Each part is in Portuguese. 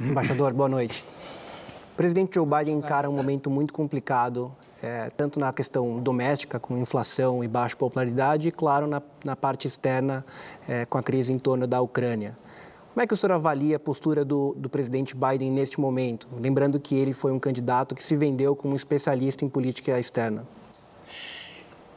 Embaixador, boa noite. O presidente Joe Biden encara um momento muito complicado, é, tanto na questão doméstica, com inflação e baixa popularidade, e, claro, na, na parte externa, é, com a crise em torno da Ucrânia. Como é que o senhor avalia a postura do, do, presidente Biden neste momento? Lembrando que ele foi um candidato que se vendeu como especialista em política externa.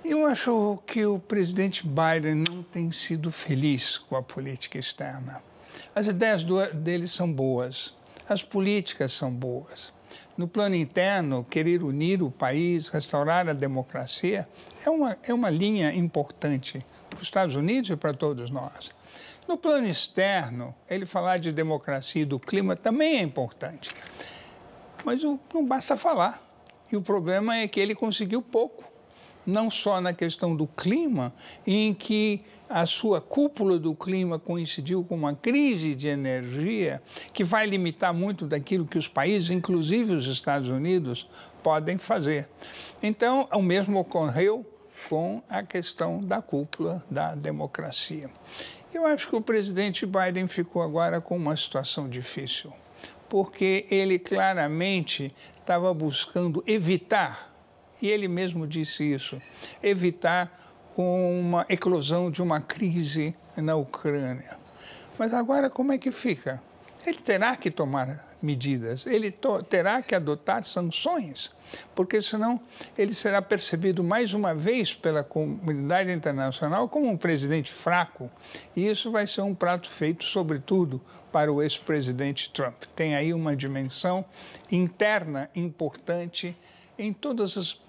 Eu acho que o presidente Biden não tem sido feliz com a política externa. As ideias do, dele são boas, as políticas são boas. No plano interno, querer unir o país, restaurar a democracia, é uma, é uma linha importante para os Estados Unidos e para todos nós. No plano externo, ele falar de democracia e do clima também é importante. Mas não basta falar. E o problema é que ele conseguiu pouco não só na questão do clima, em que a sua cúpula do clima coincidiu com uma crise de energia que vai limitar muito daquilo que os países, inclusive os Estados Unidos, podem fazer. Então, o mesmo ocorreu com a questão da cúpula da democracia. Eu acho que o presidente Biden ficou agora com uma situação difícil, porque ele claramente estava buscando evitar e ele mesmo disse isso, evitar uma eclosão de uma crise na Ucrânia. Mas agora como é que fica? Ele terá que tomar medidas, ele terá que adotar sanções, porque senão ele será percebido mais uma vez pela comunidade internacional como um presidente fraco, e isso vai ser um prato feito, sobretudo, para o ex-presidente Trump. Tem aí uma dimensão interna importante em todas as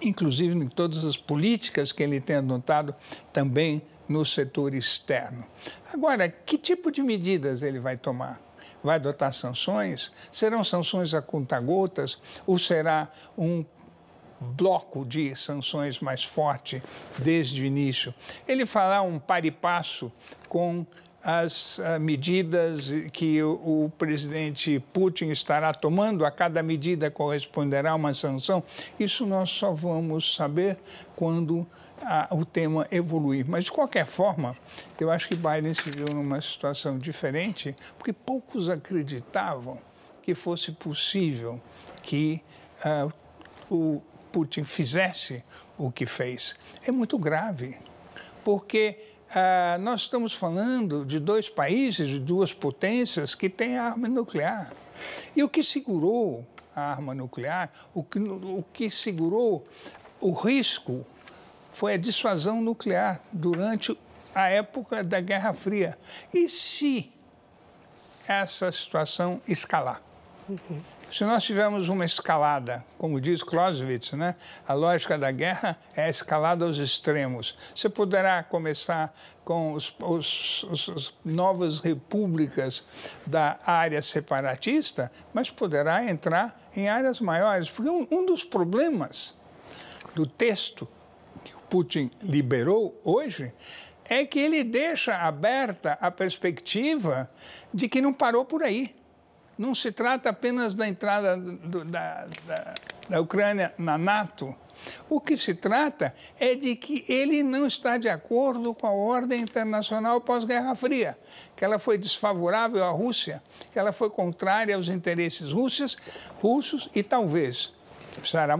inclusive em todas as políticas que ele tem adotado também no setor externo. Agora, que tipo de medidas ele vai tomar? Vai adotar sanções? Serão sanções a conta-gotas ou será um bloco de sanções mais forte desde o início? Ele fará um par e passo com as uh, medidas que o, presidente Putin estará tomando, a cada medida corresponderá uma sanção, isso nós só vamos saber quando uh, o tema evoluir. Mas, de qualquer forma, eu acho que Biden se viu numa situação diferente, porque poucos acreditavam que fosse possível que uh, o Putin fizesse o que fez. É muito grave, porque ah, nós estamos falando de dois países, de duas potências que têm arma nuclear. E o que segurou a arma nuclear, o que, o que segurou o risco foi a dissuasão nuclear durante a época da Guerra Fria. E se essa situação escalar? Uhum. Se nós tivermos uma escalada, como diz Clausewitz, né? a lógica da guerra é a escalada aos extremos. Você poderá começar com os, os, os, as novas repúblicas da área separatista, mas poderá entrar em áreas maiores. Porque um, um dos problemas do texto que o Putin liberou hoje é que ele deixa aberta a perspectiva de que não parou por aí não se trata apenas da entrada do, da, da, da Ucrânia na NATO. O que se trata é de que ele não está de acordo com a ordem internacional pós-Guerra Fria, que ela foi desfavorável à Rússia, que ela foi contrária aos interesses russos, russos e talvez precisará